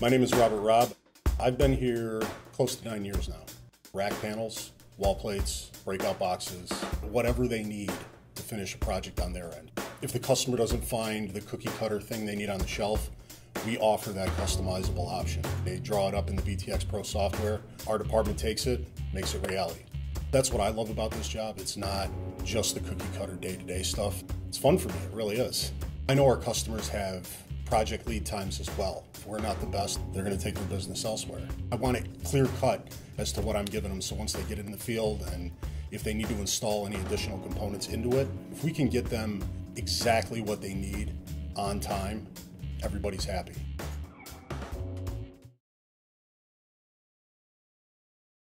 My name is Robert Robb. I've been here close to nine years now. Rack panels, wall plates, breakout boxes, whatever they need to finish a project on their end. If the customer doesn't find the cookie cutter thing they need on the shelf, we offer that customizable option. They draw it up in the BTX Pro software. Our department takes it, makes it reality. That's what I love about this job. It's not just the cookie cutter day to day stuff. It's fun for me, it really is. I know our customers have project lead times as well. If we're not the best, they're going to take their business elsewhere. I want it clear cut as to what I'm giving them so once they get it in the field and if they need to install any additional components into it, if we can get them exactly what they need on time, everybody's happy.